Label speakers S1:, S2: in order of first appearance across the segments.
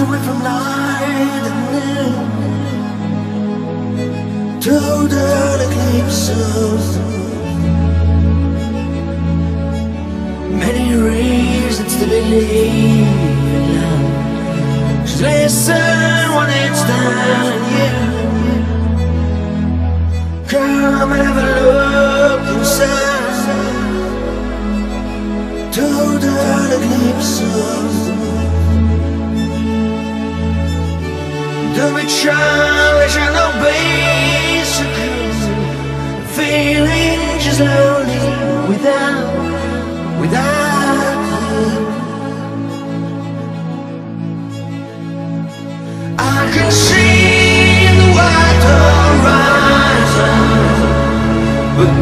S1: away from light and noon. Total eclipse of. Many reasons to believe in love. Just listen when it's telling you. Come and have a look inside. Total eclipse of Don't be childish and no basic Feeling just lonely without, without you. I can see the white horizon But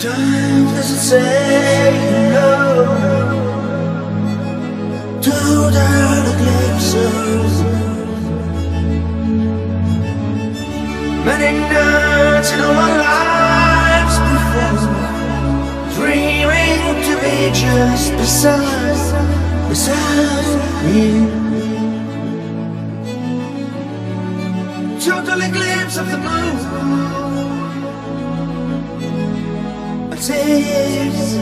S1: Time doesn't say no. To the eclipses Many nights in our lives before Dreaming to be just beside, beside you Total eclipse of the moon tears.